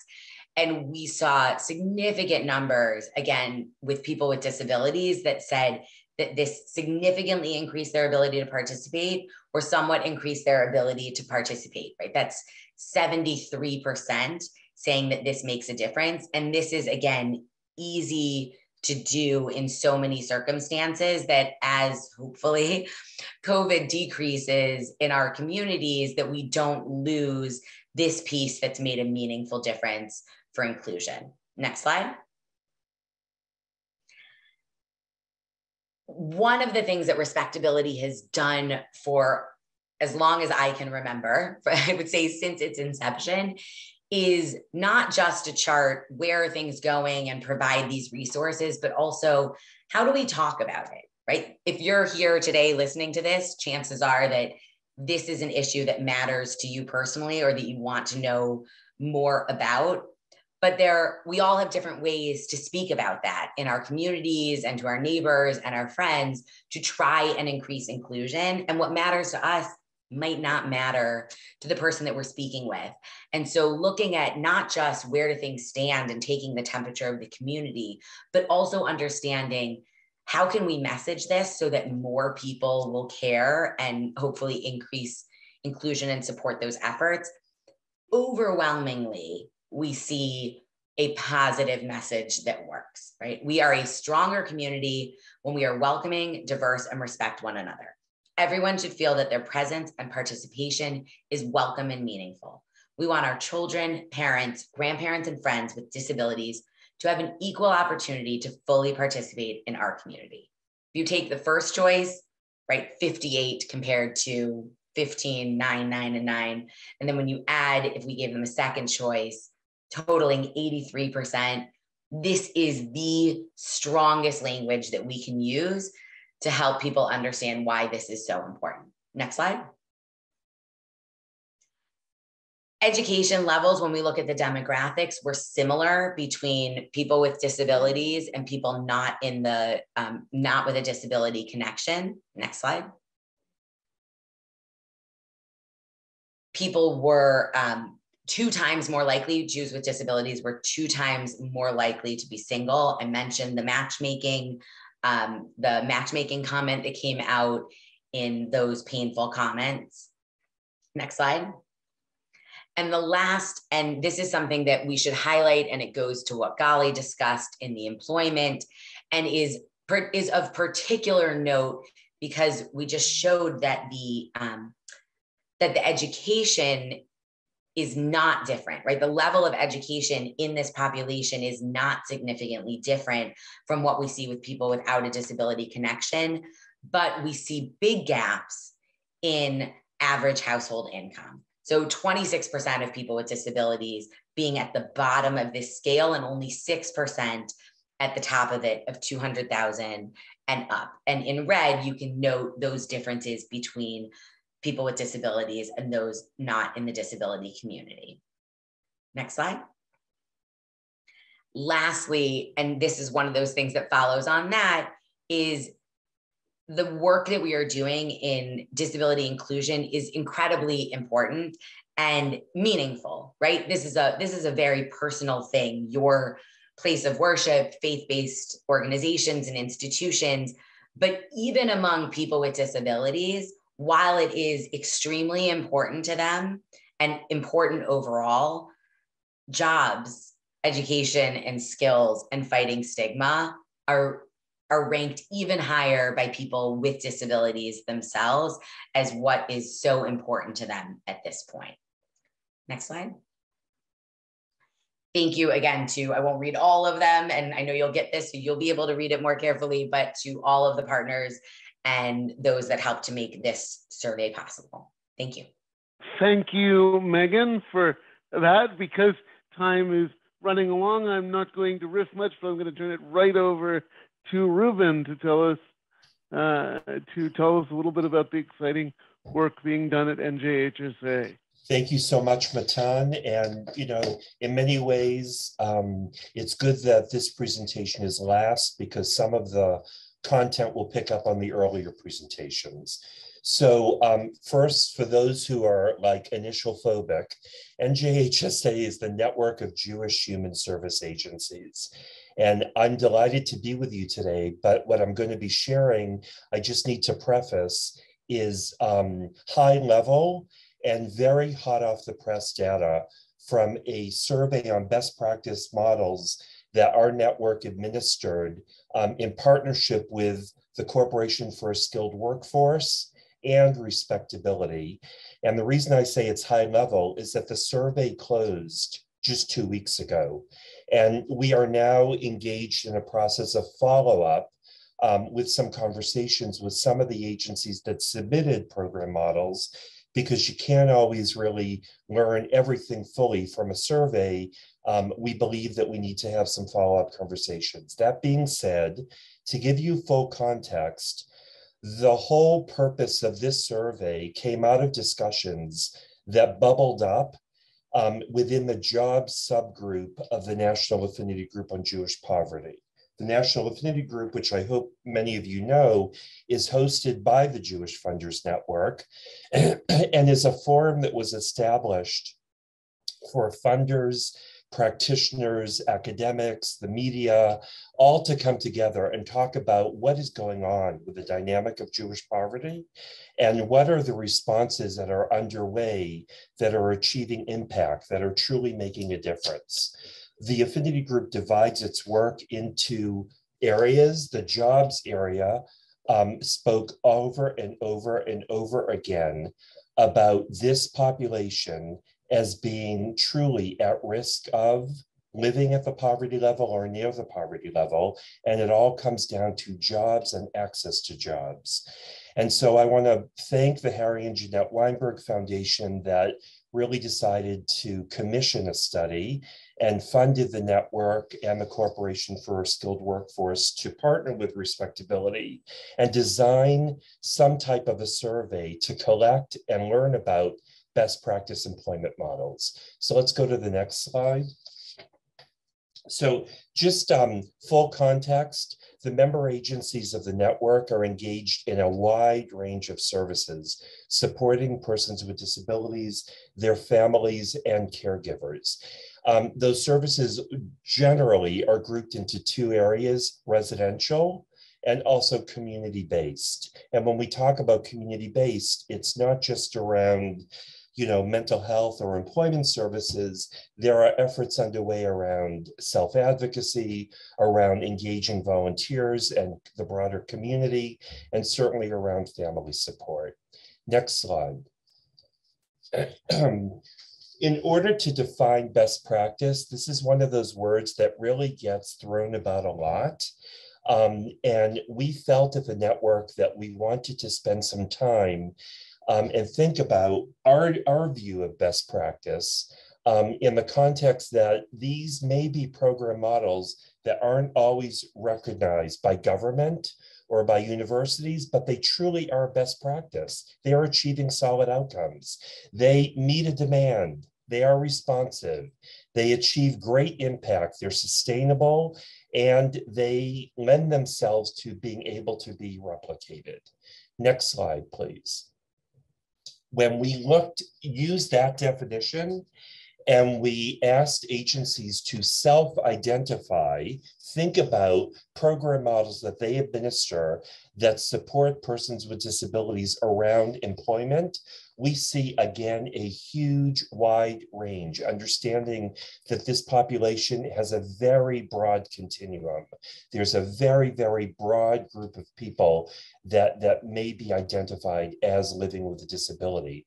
And we saw significant numbers, again, with people with disabilities that said that this significantly increased their ability to participate or somewhat increased their ability to participate, right? That's 73% saying that this makes a difference. And this is, again, easy to do in so many circumstances that as hopefully (laughs) COVID decreases in our communities, that we don't lose this piece that's made a meaningful difference for inclusion. Next slide. One of the things that RespectAbility has done for as long as I can remember, (laughs) I would say since its inception, is not just to chart where are things going and provide these resources, but also how do we talk about it, right? If you're here today listening to this, chances are that this is an issue that matters to you personally or that you want to know more about. But there, we all have different ways to speak about that in our communities and to our neighbors and our friends to try and increase inclusion. And what matters to us might not matter to the person that we're speaking with. And so looking at not just where do things stand and taking the temperature of the community, but also understanding how can we message this so that more people will care and hopefully increase inclusion and support those efforts. Overwhelmingly, we see a positive message that works, right? We are a stronger community when we are welcoming, diverse, and respect one another. Everyone should feel that their presence and participation is welcome and meaningful. We want our children, parents, grandparents, and friends with disabilities to have an equal opportunity to fully participate in our community. If you take the first choice, right, 58 compared to 15, 9, 9, and 9. And then when you add, if we gave them a second choice, totaling 83%, this is the strongest language that we can use to help people understand why this is so important. Next slide. Education levels, when we look at the demographics, were similar between people with disabilities and people not in the, um, not with a disability connection. Next slide. People were um, two times more likely, Jews with disabilities were two times more likely to be single. I mentioned the matchmaking um, the matchmaking comment that came out in those painful comments. Next slide. And the last, and this is something that we should highlight, and it goes to what Gali discussed in the employment and is, is of particular note because we just showed that the um, that the education is not different, right? The level of education in this population is not significantly different from what we see with people without a disability connection, but we see big gaps in average household income. So 26% of people with disabilities being at the bottom of this scale and only 6% at the top of it of 200,000 and up. And in red, you can note those differences between people with disabilities and those not in the disability community. Next slide. Lastly, and this is one of those things that follows on that, is the work that we are doing in disability inclusion is incredibly important and meaningful right this is a this is a very personal thing your place of worship faith-based organizations and institutions but even among people with disabilities while it is extremely important to them and important overall, jobs, education, and skills and fighting stigma are, are ranked even higher by people with disabilities themselves as what is so important to them at this point. Next slide. Thank you again to, I won't read all of them, and I know you'll get this, so you'll be able to read it more carefully, but to all of the partners and those that help to make this survey possible. Thank you. Thank you, Meagan, for that. Because time is running along, I'm not going to riff much, but I'm going to turn it right over to Reuben to tell us uh, to tell us a little bit about the exciting work being done at NJHSA. Thank you so much, Matan. And, you know, in many ways, um, it's good that this presentation is last because some of the content we'll pick up on the earlier presentations. So um, first, for those who are like initial phobic, NJHSA is the network of Jewish human service agencies. And I'm delighted to be with you today, but what I'm going to be sharing, I just need to preface, is um, high level and very hot off the press data from a survey on best practice models that our network administered um, in partnership with the Corporation for a Skilled Workforce and RespectAbility. And the reason I say it's high level is that the survey closed just two weeks ago. And we are now engaged in a process of follow up um, with some conversations with some of the agencies that submitted program models because you can't always really learn everything fully from a survey. Um, we believe that we need to have some follow up conversations. That being said, to give you full context, the whole purpose of this survey came out of discussions that bubbled up um, within the job subgroup of the National Affinity Group on Jewish Poverty. The National Affinity Group, which I hope many of you know, is hosted by the Jewish Funders Network (clears throat) and is a forum that was established for funders, practitioners, academics, the media, all to come together and talk about what is going on with the dynamic of Jewish poverty and what are the responses that are underway that are achieving impact, that are truly making a difference the affinity group divides its work into areas. The jobs area um, spoke over and over and over again about this population as being truly at risk of living at the poverty level or near the poverty level. And it all comes down to jobs and access to jobs. And so I want to thank the Harry and Jeanette Weinberg Foundation that really decided to commission a study and funded the network and the Corporation for a Skilled Workforce to partner with RespectAbility and design some type of a survey to collect and learn about best practice employment models. So let's go to the next slide. So just um, full context, the member agencies of the network are engaged in a wide range of services, supporting persons with disabilities, their families, and caregivers. Um, those services generally are grouped into two areas, residential and also community-based. And when we talk about community-based, it's not just around you know, mental health or employment services, there are efforts underway around self-advocacy, around engaging volunteers and the broader community, and certainly around family support. Next slide. (clears throat) in order to define best practice, this is one of those words that really gets thrown about a lot. Um, and we felt at the network that we wanted to spend some time um, and think about our, our view of best practice um, in the context that these may be program models that aren't always recognized by government or by universities, but they truly are best practice. They are achieving solid outcomes. They meet a demand. They are responsive. They achieve great impact. They're sustainable and they lend themselves to being able to be replicated. Next slide, please when we looked, used that definition, and we asked agencies to self-identify, think about program models that they administer that support persons with disabilities around employment, we see again a huge wide range, understanding that this population has a very broad continuum. There's a very, very broad group of people that, that may be identified as living with a disability.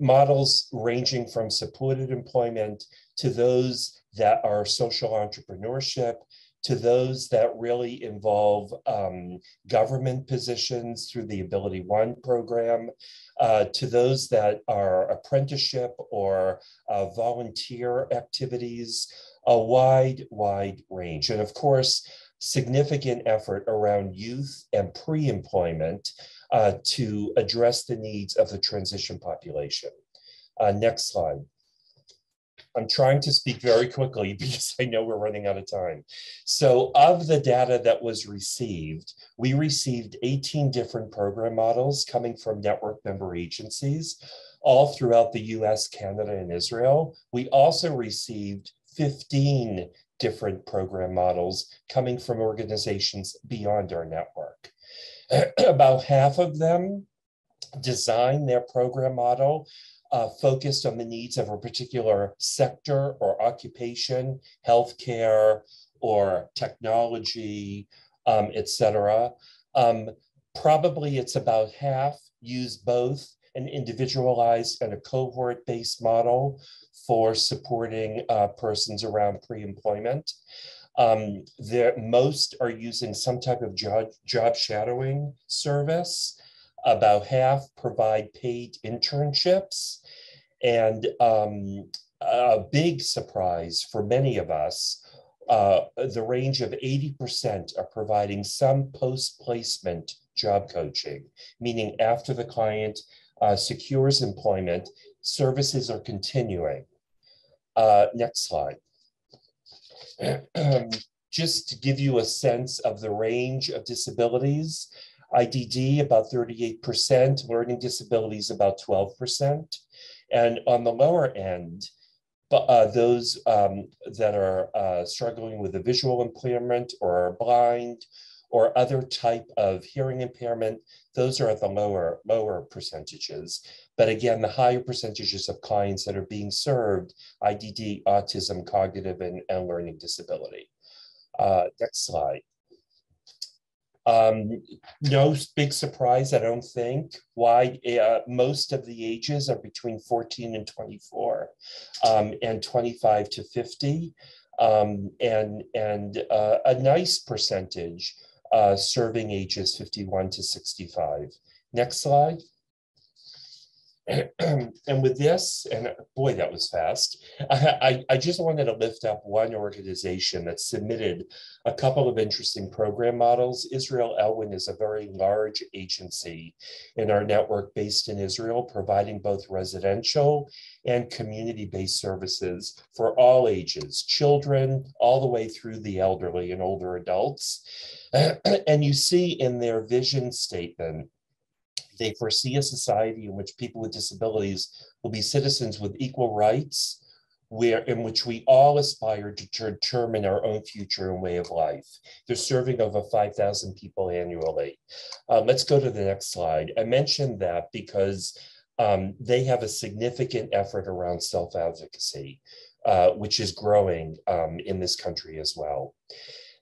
models ranging from supported employment to those that are social entrepreneurship, to those that really involve um, government positions through the AbilityOne program, uh, to those that are apprenticeship or uh, volunteer activities, a wide, wide range. And of course, significant effort around youth and pre-employment uh, to address the needs of the transition population. Uh, next slide. I'm trying to speak very quickly (laughs) because I know we're running out of time. So of the data that was received, we received 18 different program models coming from network member agencies all throughout the US, Canada, and Israel. We also received 15 different program models coming from organizations beyond our network. (clears throat) About half of them designed their program model uh, focused on the needs of a particular sector or occupation, healthcare or technology, um, etc. Um, probably it's about half use both an individualized and a cohort-based model for supporting uh, persons around pre-employment. Um, most are using some type of job, job shadowing service. About half provide paid internships. And um, a big surprise for many of us, uh, the range of 80% are providing some post-placement job coaching, meaning after the client uh, secures employment, services are continuing. Uh, next slide. (clears throat) Just to give you a sense of the range of disabilities, IDD about 38%, learning disabilities about 12%. And on the lower end, but uh, those um, that are uh, struggling with a visual impairment or are blind or other type of hearing impairment, those are at the lower, lower percentages. But again, the higher percentages of clients that are being served, IDD, autism, cognitive, and, and learning disability. Uh, next slide. Um, no big surprise, I don't think. Why uh, most of the ages are between 14 and 24 um, and 25 to 50. Um, and and uh, a nice percentage uh, serving ages 51 to 65. Next slide. (clears throat) and with this, and boy, that was fast. (laughs) I, I, just wanted to lift up one organization that submitted a couple of interesting program models. Israel Elwyn is a very large agency in our network based in Israel, providing both residential and community-based services for all ages, children, all the way through the elderly and older adults. (clears throat) and you see in their vision statement they foresee a society in which people with disabilities will be citizens with equal rights, where in which we all aspire to determine our own future and way of life. They're serving over 5,000 people annually. Um, let's go to the next slide. I mentioned that because um, they have a significant effort around self-advocacy, uh, which is growing um, in this country as well.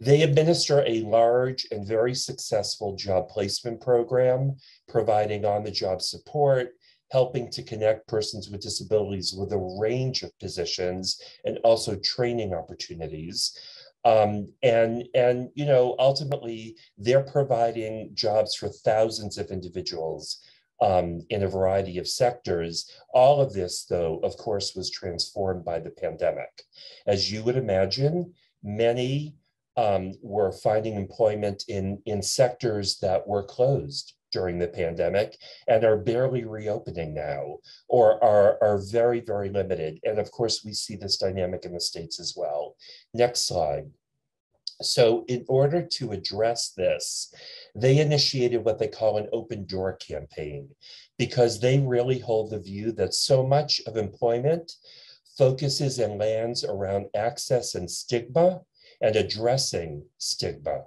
They administer a large and very successful job placement program, providing on the job support, helping to connect persons with disabilities with a range of positions and also training opportunities. Um, and, and, you know, ultimately, they're providing jobs for thousands of individuals um, in a variety of sectors. All of this, though, of course, was transformed by the pandemic. As you would imagine, many um, were finding employment in, in sectors that were closed during the pandemic and are barely reopening now or are, are very, very limited. And of course, we see this dynamic in the States as well. Next slide. So in order to address this, they initiated what they call an open door campaign because they really hold the view that so much of employment focuses and lands around access and stigma and addressing stigma.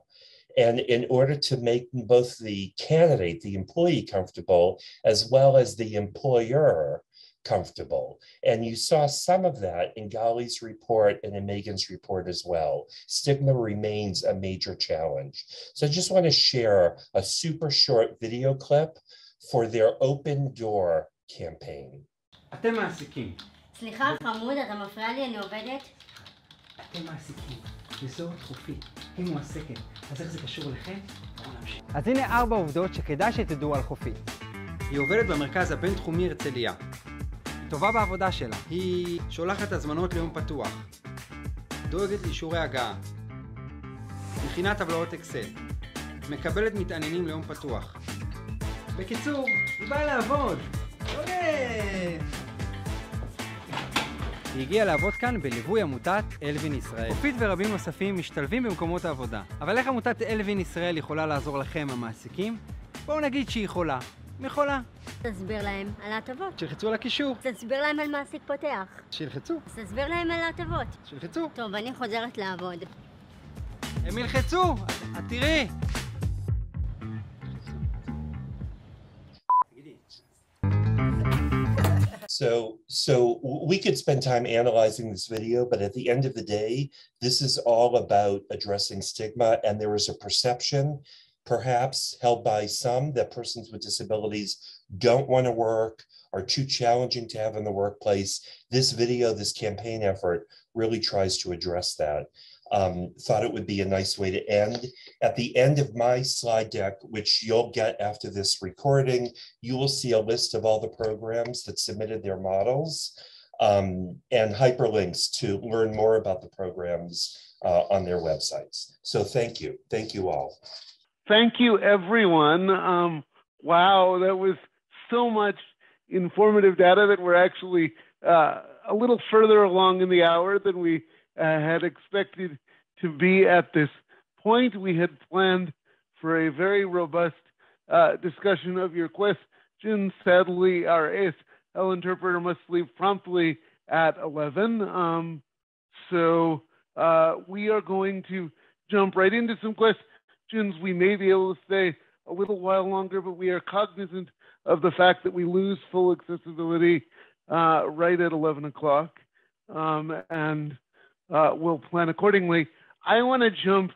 And in order to make both the candidate, the employee comfortable, as well as the employer comfortable. And you saw some of that in Gali's report and in Meagan's report as well. Stigma remains a major challenge. So I just want to share a super short video clip for their open door campaign. אתם מעסיקים. סליחה, חמוד, אתה מפריע לי, אני עובדת. אתם מעסיקים. מסורת חופית, היא מועסקת, אז איך זה קשור אליכם? בואו נמשיך. אז הנה ארבע עובדות שכדאי שתדעו על חופית. היא עובדת במרכז הבינתחומי הרצליה. היא טובה בעבודה שלה. היא שולחת הזמנות ליום פתוח. דואגת לאישורי הגעה. מכינה טבלאות אקסל. מקבלת מתעניינים ליום פתוח. בקיצור, היא באה לעבוד. עובדת! שהגיע לעבוד כאן בליווי עמותת אלווין ישראל. אופית ורבים נוספים משתלבים במקומות העבודה. אבל איך עמותת אלווין ישראל יכולה לעזור לכם, המעסיקים? בואו נגיד שהיא יכולה. יכולה. תסביר להם על ההטבות. שילחצו על הקישור. תסביר להם על מעסיק פותח. שילחצו. תסביר להם על ההטבות. שילחצו. טוב, אני חוזרת לעבוד. הם ילחצו, את תראי. So, so we could spend time analyzing this video, but at the end of the day, this is all about addressing stigma. And there is a perception, perhaps held by some, that persons with disabilities don't want to work, are too challenging to have in the workplace. This video, this campaign effort really tries to address that um, thought it would be a nice way to end. At the end of my slide deck, which you'll get after this recording, you will see a list of all the programs that submitted their models um, and hyperlinks to learn more about the programs uh, on their websites. So thank you. Thank you all. Thank you, everyone. Um, wow, that was so much informative data that we're actually uh, a little further along in the hour than we had expected to be at this point. We had planned for a very robust uh, discussion of your questions. Sadly, our ASL interpreter must leave promptly at 11. Um, so uh, we are going to jump right into some questions. We may be able to stay a little while longer, but we are cognizant of the fact that we lose full accessibility uh, right at 11 o'clock. Um, and uh, we'll plan accordingly. I want to jump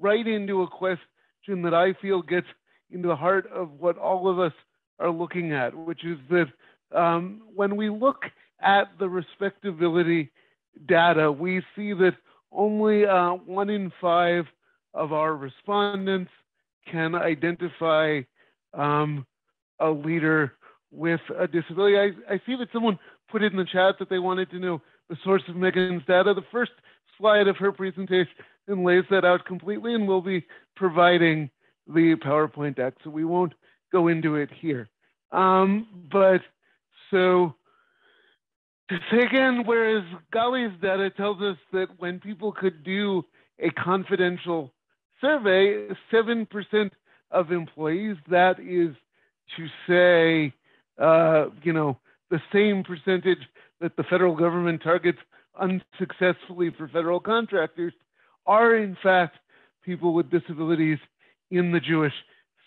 right into a question that I feel gets into the heart of what all of us are looking at, which is that um, when we look at the RespectAbility data, we see that only uh, one in five of our respondents can identify um, a leader with a disability. I, I see that someone put it in the chat that they wanted to know the source of Meagan's data. The first slide of her presentation lays that out completely, and we'll be providing the PowerPoint deck, so we won't go into it here. Um, but so again, whereas Gali's data tells us that when people could do a confidential survey, 7% of employees, that is to say, uh, you know, the same percentage that the federal government targets unsuccessfully for federal contractors are in fact people with disabilities in the Jewish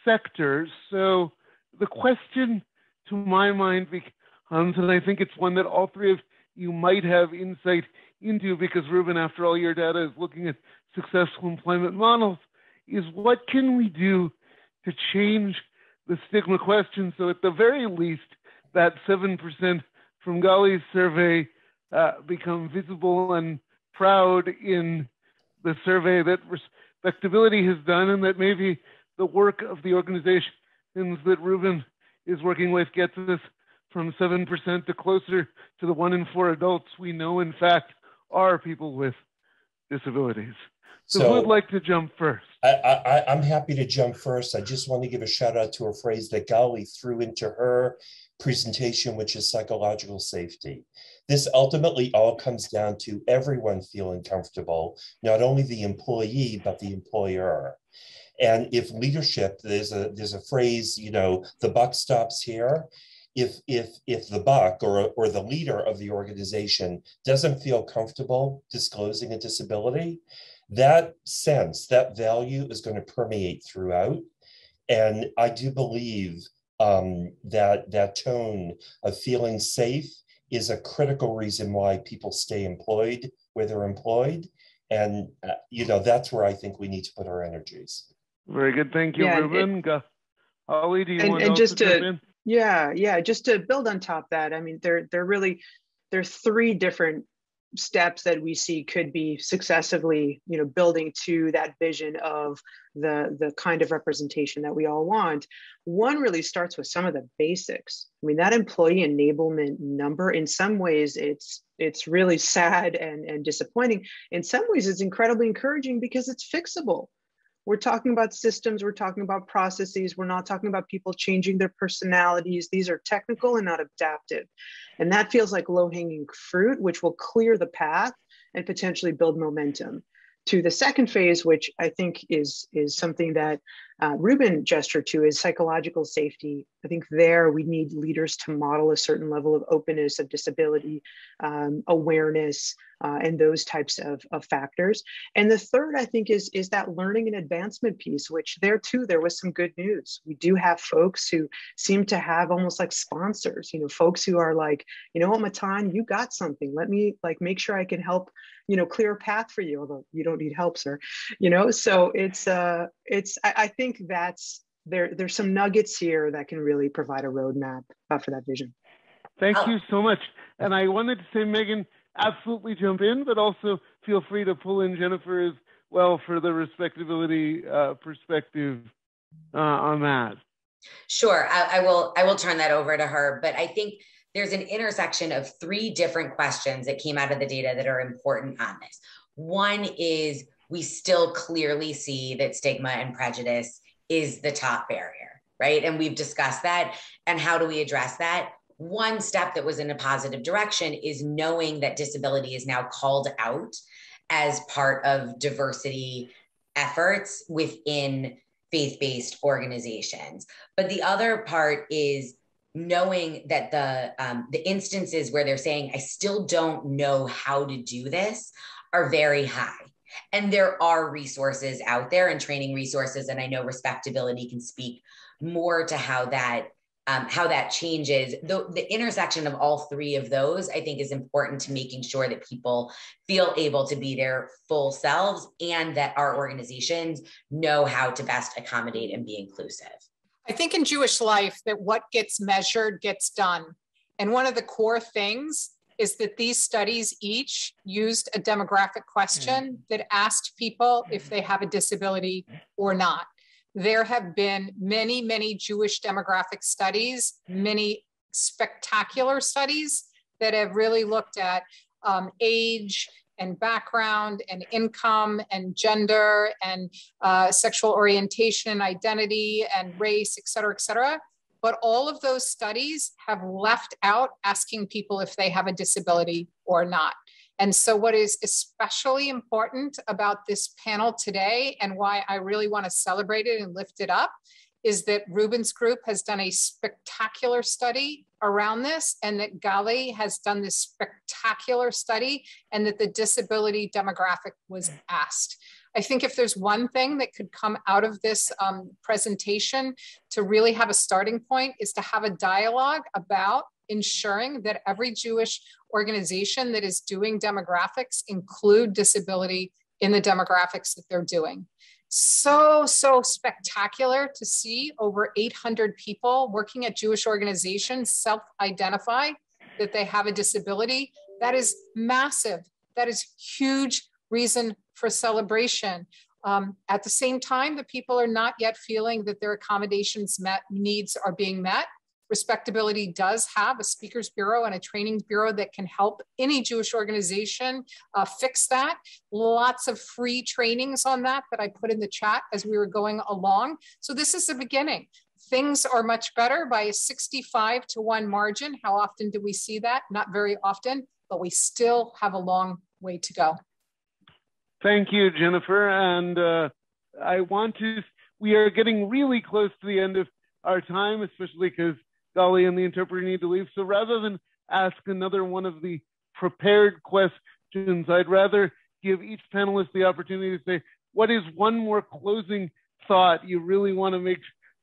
sector. So the question to my mind becomes, and I think it's one that all three of you might have insight into because Reuben, after all, your data is looking at successful employment models, is what can we do to change the stigma question so at the very least that 7% from Gali's survey uh, become visible and proud in the survey that RespectAbility has done, and that maybe the work of the organizations that Reuben is working with gets us from 7% to closer to the one in four adults we know, in fact, are people with disabilities. So, so who would like to jump first? I, I, am happy to jump first. I just want to give a shout out to a phrase that Gali threw into her presentation, which is psychological safety. This ultimately all comes down to everyone feeling comfortable, not only the employee, but the employer. And if leadership, there's a there's a phrase, you know, the buck stops here. If if if the buck or or the leader of the organization doesn't feel comfortable disclosing a disability, that sense, that value is going to permeate throughout. And I do believe um, that that tone of feeling safe is a critical reason why people stay employed where they're employed. And uh, you know that's where i think we need to put our energies. Very good. Thank you yeah, Reuben. It, Gali, do you and, want and just to yeah yeah just to build on top that i mean there there really there are three different steps that we see could be successively you know building to that vision of the the kind of representation that we all want. One really starts with some of the basics. I mean that employee enablement number in some ways it's it's really sad and and disappointing. In some ways it's incredibly encouraging because it's fixable we're talking about systems, we're talking about processes, we're not talking about people changing their personalities. These are technical and not adaptive. And that feels like low hanging fruit, which will clear the path and potentially build momentum to the second phase, which I think is, is something that uh, Reuben gestured to, is psychological safety. I think there we need leaders to model a certain level of openness, of disability, um, awareness, uh, and those types of, of factors. And the third, I think, is, is that learning and advancement piece, which there too, there was some good news. We do have folks who seem to have almost like sponsors, you know, folks who are like, you know what, Matan, you got something. Let me like make sure I can help you know clear a path for you although you don't need help sir you know so it's uh it's i, I think that's there there's some nuggets here that can really provide a roadmap uh, for that vision. Thank you so much. And i wanted to say Meagan absolutely jump in but also feel free to pull in jennifer as well for the RespectAbility uh, perspective uh, on that. Sure. I, I will i will turn that over to her. But i think there's an intersection of three different questions that came out of the data that are important on this. One is we still clearly see that stigma and prejudice is the top barrier, right? And we've discussed that. And how do we address that? One step that was in a positive direction is knowing that disability is now called out as part of diversity efforts within faith based organizations. But the other part is knowing that the um, the instances where they're saying i still don't know how to do this are very high and there are resources out there and training resources and i know RespectAbility can speak more to how that um, how that changes the, the intersection of all three of those i think is important to making sure that people feel able to be their full selves and that our organizations know how to best accommodate and be inclusive I think in Jewish life that what gets measured gets done. And one of the core things is that these studies each used a demographic question mm. that asked people if they have a disability or not. There have been many, many Jewish demographic studies, many spectacular studies that have really looked at um, age and background and income and gender and uh, sexual orientation and identity and race, et cetera, et cetera. But all of those studies have left out asking people if they have a disability or not. And so, what is especially important about this panel today, and why I really want to celebrate it and lift it up, is that Reuben's group has done a spectacular study around this and that Gali has done this spectacular study and that the disability demographic was asked. I think if there's one thing that could come out of this um, presentation to really have a starting point is to have a dialogue about ensuring that every Jewish organization that is doing demographics include disability in the demographics that they're doing so, so spectacular to see over 800 people working at Jewish organizations self identify that they have a disability. That is massive. That is huge reason for celebration. Um, at the same time, the people are not yet feeling that their accommodations met needs are being met. RespectAbility does have a speakers bureau and a training bureau that can help any Jewish organization uh, fix that. Lots of free trainings on that that I put in the chat as we were going along. So this is the beginning. Things are much better by a 65 to one margin. How often do we see that? Not very often, but we still have a long way to go. Thank you, Jennifer. And uh, I want to, we are getting really close to the end of our time, especially because Gali and the interpreter need to leave. So rather than ask another one of the prepared questions, I'd rather give each panelist the opportunity to say, what is one more closing thought you really want to make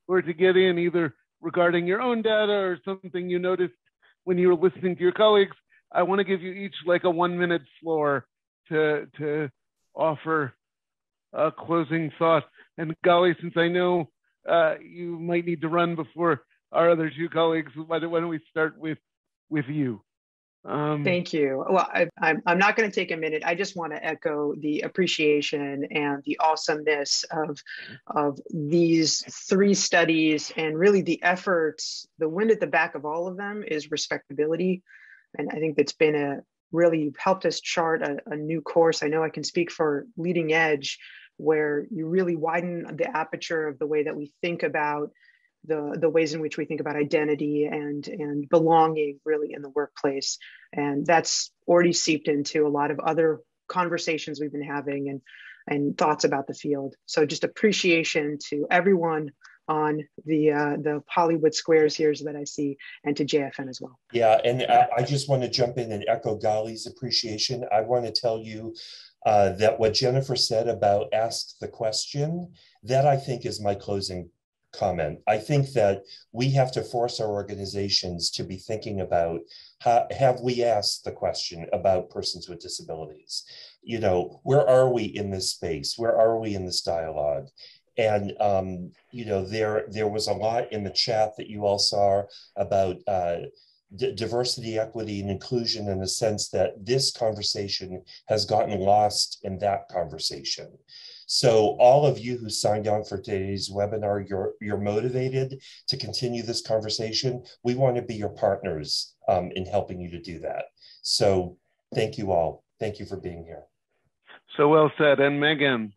sure to get in, either regarding your own data or something you noticed when you were listening to your colleagues? I want to give you each like a one minute floor to, to offer a closing thought. And Gali, since I know uh, you might need to run before our other two colleagues. Why don't, we start with with you? Um, Thank you. Well, I, I'm, I'm not going to take a minute. I just want to echo the appreciation and the awesomeness of, of these three studies and really the efforts. The wind at the back of all of them is RespectAbility. And I think that's been a really you've helped us chart a, a new course. I know I can speak for Leading Edge where you really widen the aperture of the way that we think about the, the ways in which we think about identity and, and belonging really in the workplace. And that's already seeped into a lot of other conversations we've been having and, and thoughts about the field. So just appreciation to everyone on the uh, the Hollywood squares here that I see, and to JFN as well. Yeah, and I, I just want to jump in and echo Gali's appreciation. I want to tell you uh, that what Jennifer said about ask the question, that I think is my closing comment. I think that we have to force our organizations to be thinking about how, have we asked the question about persons with disabilities? You know, where are we in this space? Where are we in this dialogue? And um, you know, there there was a lot in the chat that you all saw about uh, diversity, equity, and inclusion in the sense that this conversation has gotten lost in that conversation. So all of you who signed on for today's webinar, you're, you're motivated to continue this conversation. We want to be your partners um, in helping you to do that. So thank you all. Thank you for being here. So well said. And Meagan.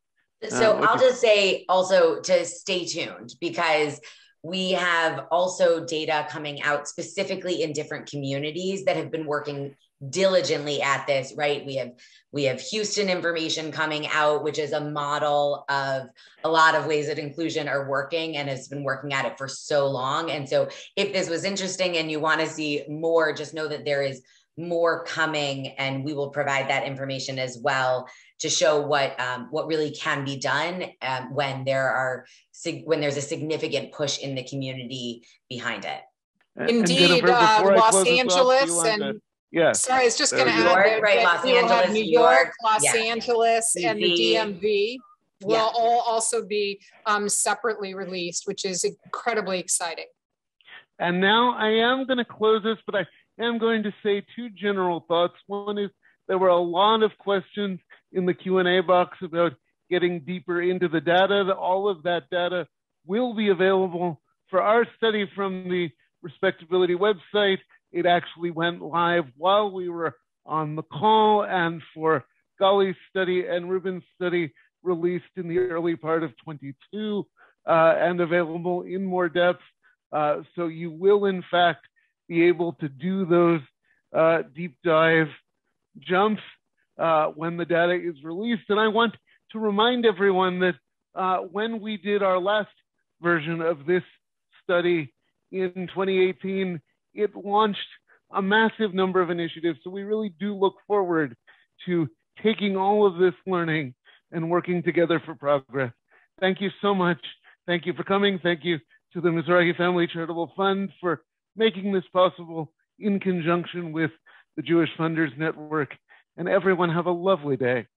So uh, I'll just say also to stay tuned because we have also data coming out specifically in different communities that have been working diligently at this right? We have we have houston information coming out which is a model of a lot of ways that inclusion are working and has been working at it for so long. And so if this was interesting and you want to see more just know that there is more coming and we will provide that information as well to show what um, what really can be done um, when there are when there's a significant push in the community behind it Indeed, uh, Los Angeles and yeah. Sorry, I was just going to add right, Los Angeles, New York, York Los yeah. Angeles, and the DMV will yeah. all also be um, separately released, which is incredibly exciting. And now I am going to close this, but I am going to say two general thoughts. One is there were a lot of questions in the Q&A box about getting deeper into the data. All of that data will be available for our study from the RespectAbility website it actually went live while we were on the call and for Gali's study and Reuben's study released in the early part of 22 uh, and available in more depth. Uh, so you will in fact be able to do those uh, deep dive jumps uh, when the data is released. And I want to remind everyone that uh, when we did our last version of this study in 2018, it launched a massive number of initiatives. So we really do look forward to taking all of this learning and working together for progress. Thank you so much. Thank you for coming. Thank you to the Mizrahi Family Charitable Fund for making this possible in conjunction with the Jewish Funders Network. And everyone have a lovely day.